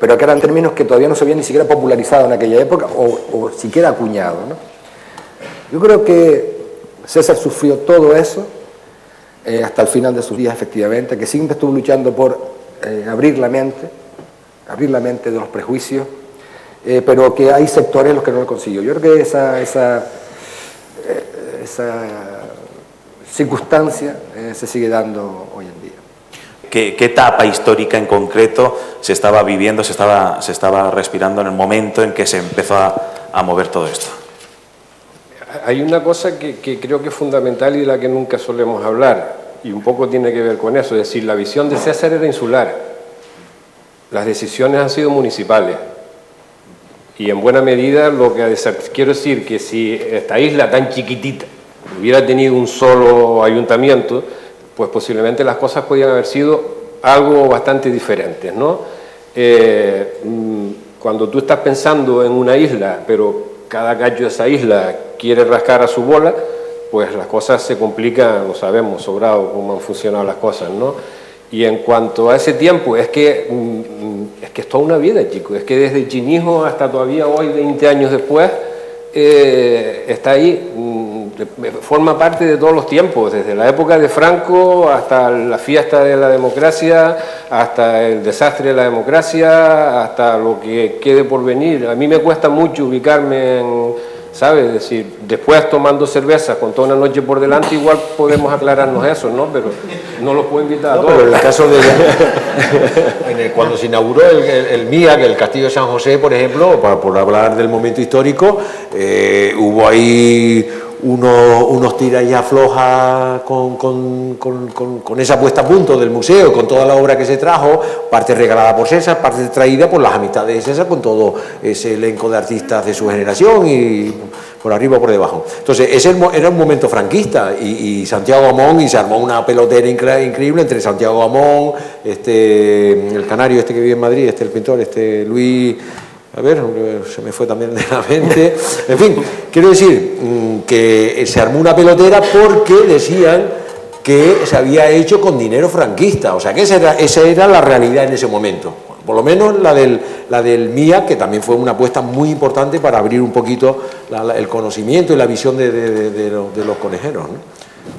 pero que eran términos que todavía no se habían ni siquiera popularizado en aquella época o, siquiera acuñado. Yo creo que César sufrió todo eso eh, hasta el final de sus días, efectivamente, que siempre estuvo luchando por eh, abrir la mente, abrir la mente de los prejuicios, eh, pero que hay sectores en los que no lo consiguió. Yo creo que esa, esa, esa circunstancia se sigue dando hoy en día. ¿Qué, etapa histórica en concreto se estaba viviendo, se estaba, se estaba respirando en el momento en que se empezó a, mover todo esto? Hay una cosa que, creo que es fundamental y de la que nunca solemos hablar, y un poco tiene que ver con eso, es decir, la visión de César era insular, las decisiones han sido municipales, y en buena medida lo que quiero decir que si esta isla tan chiquitita hubiera tenido un solo ayuntamiento, pues posiblemente las cosas podían haber sido algo bastante diferentes, ¿no? Eh, mm, cuando tú estás pensando en una isla, pero cada gallo de esa isla quiere rascar a su bola, pues las cosas se complican, lo sabemos, sobrado cómo han funcionado las cosas, ¿no? Y en cuanto a ese tiempo, es que, mm, es que es toda una vida, chicos, es que desde Chinijo hasta todavía hoy, 20 años después, eh, está ahí mm, forma parte de todos los tiempos, desde la época de Franco hasta la fiesta de la democracia, hasta el desastre de la democracia, hasta lo que quede por venir. A mí me cuesta mucho ubicarme en, ¿sabes? Es decir, después tomando cerveza con toda una noche por delante, igual podemos aclararnos eso, ¿no? Pero no los puedo invitar a todos. Pero en el caso de. <laughs> cuando se inauguró el, el, MIA, que el Castillo de San José, por ejemplo, para, por hablar del momento histórico, eh, hubo ahí unos, unos tira y afloja con, con, esa puesta a punto del museo, con toda la obra que se trajo, parte regalada por César, parte traída por las amistades de César, con todo ese elenco de artistas de su generación y por arriba o por debajo. Entonces, ese era un momento franquista y, Santiago Amón, y se armó una pelotera increíble entre Santiago Amón, este, el canario este que vive en Madrid, este el pintor, este Luis a ver, se me fue también de la mente. En fin, quiero decir mm, que se armó una pelotera porque decían que se había hecho con dinero franquista. O sea, que esa era, esa era la realidad en ese momento. Por lo menos la del, la del MIA, que también fue una apuesta muy importante para abrir un poquito el conocimiento y la visión de, de los conejeros.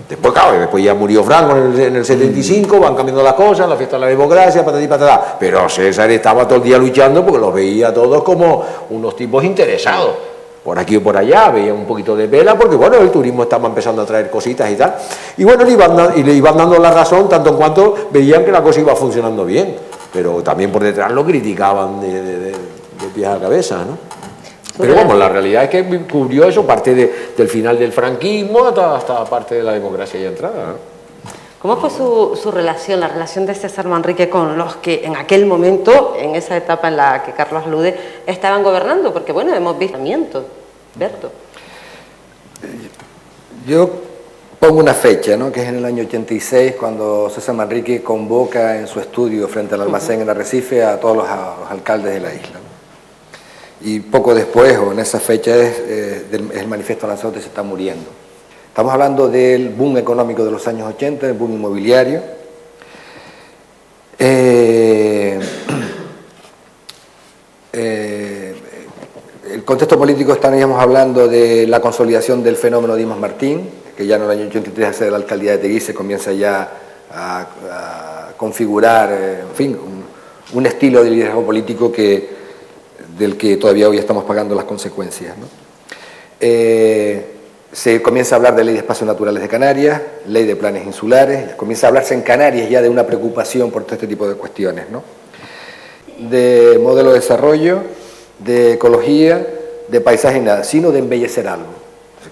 Después, claro, después ya murió Franco en el, 75, van cambiando las cosas, la fiesta de la democracia, patatí, patatá. Pero César estaba todo el día luchando porque los veía todos como unos tipos interesados. Por aquí o por allá, veía un poquito de pela, porque bueno, el turismo estaba empezando a traer cositas y tal. Y bueno, le iban, y le iban dando la razón tanto en cuanto veían que la cosa iba funcionando bien. Pero también por detrás lo criticaban de, de, de, de pies a cabeza, ¿no? Pero vamos, la realidad es que cubrió eso, parte del final del franquismo hasta, hasta parte de la democracia y entrada. ¿Cómo fue su, relación, la relación de César Manrique con los que en aquel momento, en esa etapa en la que Carlos alude, estaban gobernando? Porque bueno, hemos visto... Berto. Yo pongo una fecha, ¿no? que es en el año 86, cuando César Manrique convoca en su estudio frente al almacén en Arrecife a todos los alcaldes de la isla. Y poco después, o en esa fecha, es, eh, el manifiesto Lanzarote se está muriendo. Estamos hablando del boom económico de los años 80, el boom inmobiliario, Eh, <clears throat> eh, el contexto político estaríamos hablando de la consolidación del fenómeno Dimas Martín, que ya en el año 83 hace de la alcaldía de Teguise comienza ya a, configurar, eh, en fin, un, estilo de liderazgo político que, del que todavía hoy estamos pagando las consecuencias. se comienza a hablar de ley de espacios naturales de Canarias, ley de planes insulares, comienza a hablarse en Canarias ya de una preocupación por todo este tipo de cuestiones. ¿no? De modelo de desarrollo, de ecología, de paisaje nada, sino de embellecer algo.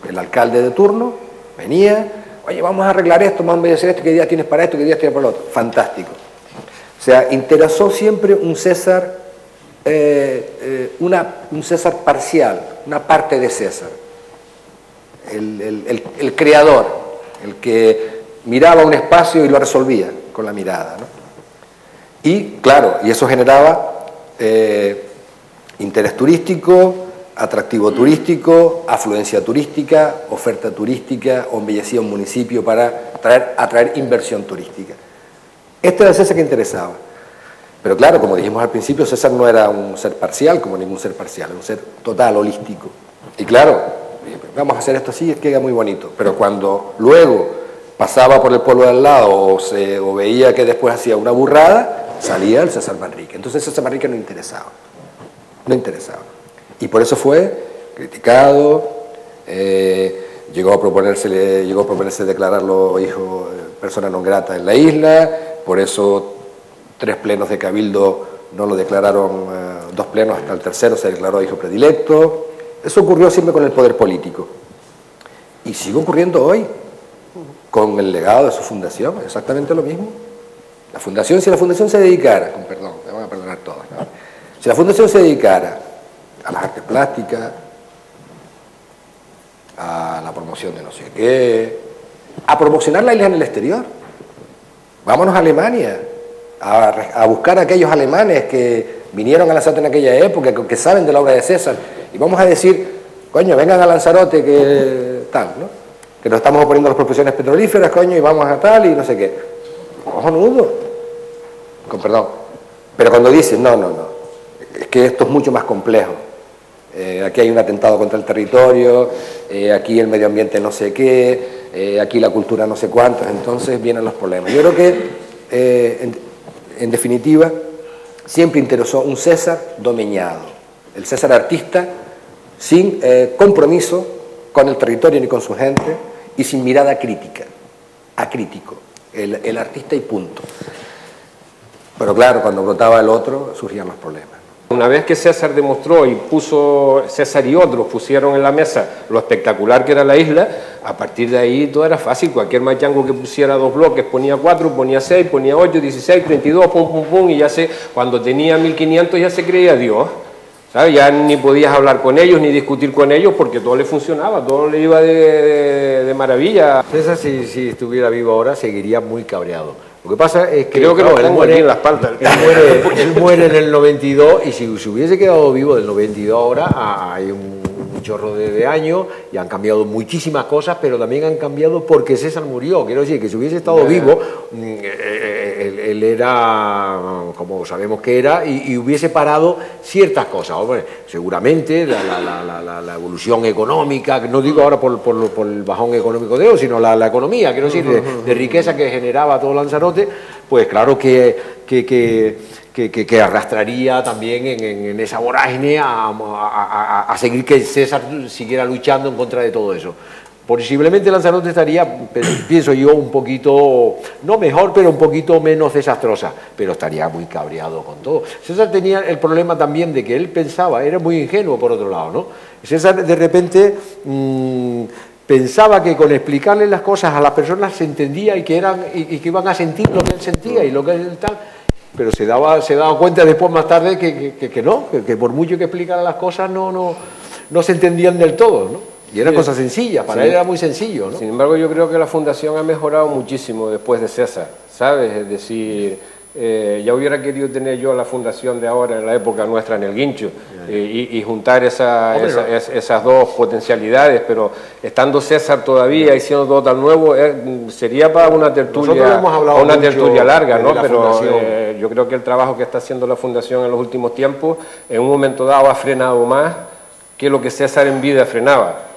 El alcalde de turno venía, oye, vamos a arreglar esto, vamos a embellecer esto, ¿qué día tienes para esto, qué día tienes para lo otro? Fantástico. O sea, interesó siempre un César, eh, eh, una, un César parcial, una parte de César. El, creador, el que miraba un espacio y lo resolvía con la mirada. Y claro, y eso generaba eh, interés turístico, atractivo turístico, afluencia turística, oferta turística embellecía un municipio para atraer inversión turística. Este era el César que interesaba. Pero claro, como dijimos al principio, César no era un ser parcial como ningún ser parcial, era un ser total, holístico. Y claro, vamos a hacer esto así, es que era muy bonito. Pero cuando luego pasaba por el pueblo de al lado o, veía que después hacía una burrada, salía el César Manrique. Entonces César Manrique no interesaba no interesaba. Y por eso fue criticado, eh, llegó, a proponerse, llegó a proponerse declararlo hijo, eh, persona non grata en la isla, por eso tres plenos de Cabildo no lo declararon, eh, dos plenos hasta el tercero se declaró hijo predilecto. Eso ocurrió siempre con el poder político. Y sigue ocurriendo hoy, con el legado de su fundación, exactamente lo mismo. La fundación, si la fundación se dedicara, con perdón, me van a perdonar todos, si la Fundación se dedicara a las artes plásticas, a la promoción de no sé qué, a promocionar la isla en el exterior, vámonos a Alemania, a, buscar a aquellos alemanes que vinieron a Lanzarote en aquella época, que, saben de la obra de César, y vamos a decir, coño, vengan a Lanzarote que tal, ¿no? Que nos estamos oponiendo a las profesiones petrolíferas, coño, y vamos a tal y no sé qué. nudo. Con perdón. Pero cuando dicen, no, no, no, es que esto es mucho más complejo. Eh, aquí hay un atentado contra el territorio, eh, aquí el medio ambiente no sé qué, eh, aquí la cultura no sé cuántos, entonces vienen los problemas. Yo creo que, en, definitiva, siempre interesó un César domeñado, el César artista sin compromiso con el territorio ni con su gente y sin mirada crítica, acrítico, el, el artista y punto. Pero claro, cuando brotaba el otro surgían los problemas. Una vez que César demostró y puso, César y otros pusieron en la mesa lo espectacular que era la isla, a partir de ahí todo era fácil. Cualquier machango que pusiera dos bloques ponía cuatro, ponía seis, ponía ocho, dieciséis, treinta y dos, pum, pum, pum, y ya se, cuando tenía 1500 ya se creía Dios. Ya ni podías hablar con ellos ni discutir con ellos porque todo le funcionaba, todo le iba de, maravilla. César, si estuviera vivo ahora, seguiría muy cabreado lo que pasa es que... Creo que lo muere, en la espalda. Él muere, en el 92 y si se hubiese quedado vivo del 92 ahora, hay un, chorro de, años y han cambiado muchísimas cosas, pero también han cambiado porque César murió. Quiero decir que si hubiese estado vivo, mm, eh, eh, él, era como sabemos que era y, hubiese parado ciertas cosas. seguramente la, evolución económica, no digo ahora por, el bajón económico de hoy, sino la, economía, quiero decir, de, riqueza que generaba todo Lanzarote pues claro que, que, arrastraría también en, esa vorágine a, seguir que César siguiera luchando en contra de todo eso. Posiblemente Lanzarote estaría, <clears throat> pienso yo, un poquito, no mejor, pero un poquito menos desastrosa, pero estaría muy cabreado con todo. César tenía el problema también de que él pensaba, era muy ingenuo por otro lado, ¿no? César de repente mm, pensaba que con explicarle las cosas a las personas se entendía y que, eran, y, que iban a sentir lo que él sentía y lo que él tal, pero se daba, se daba cuenta después más tarde que, que, no, que, por mucho que explicara las cosas no, no, no se entendían del todo, ¿no? Y era cosa sencilla, para él era muy sencillo, ¿no? Sin embargo, yo creo que la fundación ha mejorado muchísimo después de César, ¿sabes? Es decir, eh, ya hubiera querido tener yo la fundación de ahora, en la época nuestra, en el Guincho, eh, y, juntar esa, esas dos potencialidades, pero estando César todavía y siendo todo tan nuevo, eh, sería para una tertulia, una tertulia larga, ¿no? Pero yo creo que el trabajo que está haciendo la fundación en los últimos tiempos, en un momento dado ha frenado más que lo que César en vida frenaba.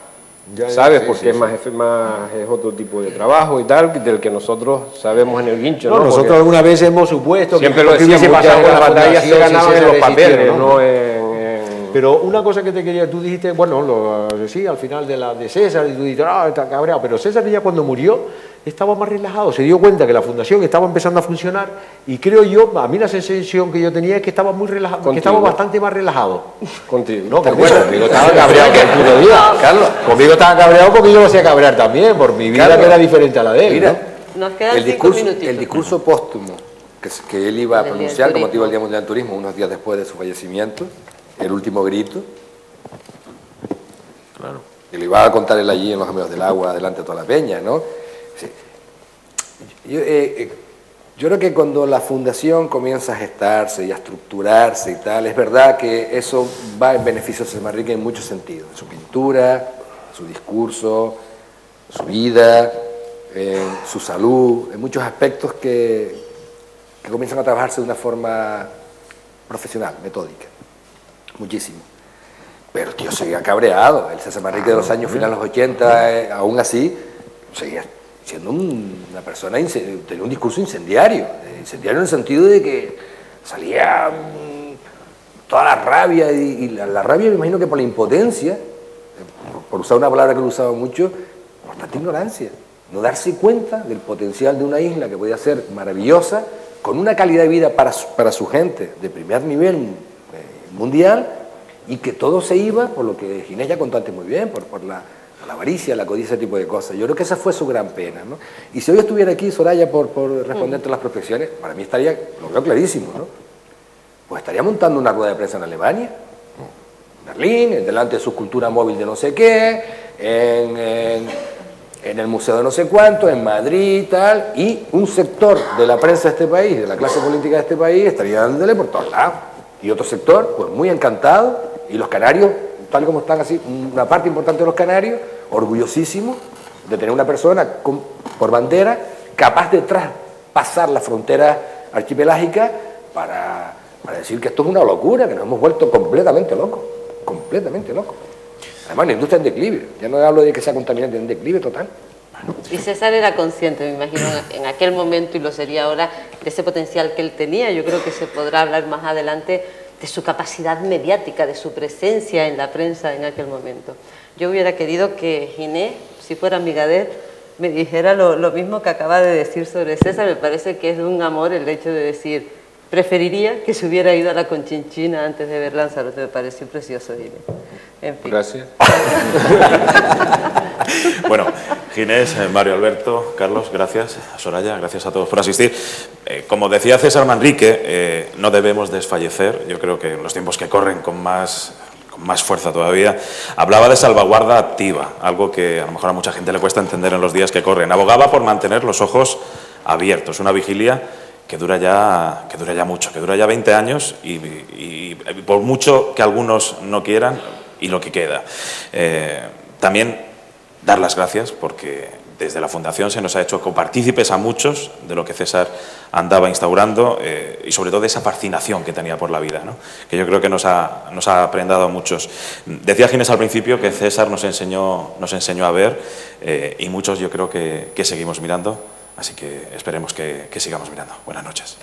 ¿Sabes? Porque es, más, más, es otro tipo de trabajo y tal, del que nosotros sabemos en el guincho. No, nosotros alguna vez hemos supuesto siempre que lo decíamos, pasado con las batallas se ganaban en los papeles, no, en, Pero una cosa que te quería, tú dijiste, bueno, lo, sí, al final de la de César, y tú dijiste, ah, está cabreado, pero César ya cuando murió estaba más relajado, se dio cuenta que la fundación estaba empezando a funcionar y creo yo, a mí la sensación que yo tenía es que estaba muy relajado, que estaba bastante más relajado. Contigo. No, ¿Te acuerdas? Conmigo estaba cabreado que el día, Carlos. Conmigo estaba cabreado porque yo lo hacía cabrear también, por mi vida que era diferente a la de él. Mira, Nos quedan el, discurso, el discurso póstumo que, que él iba a pronunciar como motivo del Día Mundial del Turismo unos días después de su fallecimiento, el último grito. Claro. Y lo iba a contar él allí en los Amigos del Agua, delante de toda la peña, ¿no? Yo, eh, eh, yo, creo que cuando la fundación comienza a gestarse y a estructurarse y tal, es verdad que eso va en beneficio de Manrique en muchos sentidos, en su pintura, su discurso, su vida, en su salud, en muchos aspectos que, que comienzan a trabajarse de una forma profesional, metódica, muchísimo. Pero el tío seguía cabreado, el César Manrique de los años finales de los 80, eh, aún así, seguía siendo una persona, tenía un discurso incendiario, incendiario en el sentido de que salía mm, toda la rabia, y, la, rabia me imagino que por la impotencia, por, usar una palabra que lo usaba mucho, por tanta ignorancia, no darse cuenta del potencial de una isla que podía ser maravillosa, con una calidad de vida para su, para su gente de primer nivel eh, mundial, y que todo se iba, por lo que Ginés ya contó antes muy bien, por, por la la avaricia, la codicia, ese tipo de cosas. Yo creo que esa fue su gran pena. ¿no? Y si hoy estuviera aquí, Soraya, por, por responderte las prospecciones, para mí estaría, lo veo clarísimo, ¿no? Pues estaría montando una rueda de prensa en Alemania, en Berlín, delante de su cultura móvil de no sé qué, en, en, el museo de no sé cuánto, en Madrid y tal, y un sector de la prensa de este país, de la clase política de este país, estaría dándole por todos lados. Y otro sector, pues muy encantado, y los canarios, tal como están así, una parte importante de los canarios, orgullosísimo de tener una persona por bandera capaz de traspasar la frontera archipelágica para, decir que esto es una locura, que nos hemos vuelto completamente locos, completamente locos. Además, la industria en declive, ya no hablo de que sea contaminante, en declive total. Y César era consciente, me imagino, en aquel momento y lo sería ahora, de ese potencial que él tenía. Yo creo que se podrá hablar más adelante de su capacidad mediática, de su presencia en la prensa en aquel momento. Yo hubiera querido que Ginés, si fuera amigader, me dijera lo, mismo que acaba de decir sobre César. Me parece que es un amor el hecho de decir, preferiría que se hubiera ido a la Conchinchina antes de ver Lanzarote. Me pareció precioso. En fin. Gracias. <laughs> bueno, Ginés, eh, Mario Alberto, Carlos, gracias. Soraya, gracias a todos por asistir. Eh, como decía César Manrique, eh, no debemos desfallecer. Yo creo que en los tiempos que corren con más más fuerza todavía, hablaba de salvaguarda activa, algo que a lo mejor a mucha gente le cuesta entender en los días que corren. Abogaba por mantener los ojos abiertos, una vigilia que dura ya, que dura ya mucho, que dura ya 20 años y, por mucho que algunos no quieran, y lo que queda. Eh, también dar las gracias porque desde la Fundación se nos ha hecho copartícipes a muchos de lo que César andaba instaurando eh, y sobre todo de esa fascinación que tenía por la vida, que yo creo que nos ha, nos ha aprendado a muchos. Decía Ginés al principio que César nos enseñó, nos enseñó a ver eh, y muchos yo creo que, seguimos mirando, así que esperemos que, sigamos mirando. Buenas noches.